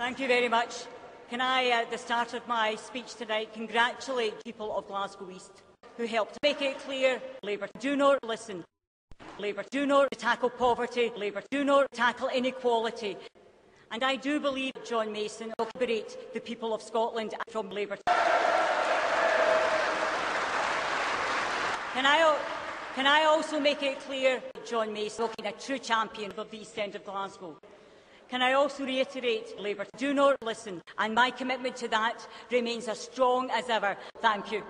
Thank you very much. Can I, at the start of my speech tonight, congratulate people of Glasgow East who helped make it clear Labour do not listen. Labour do not tackle poverty. Labour do not tackle inequality. And I do believe John Mason will liberate the people of Scotland from Labour. Can I, can I also make it clear John Mason will be a true champion of the East End of Glasgow? Can I also reiterate Labour do not listen and my commitment to that remains as strong as ever. Thank you.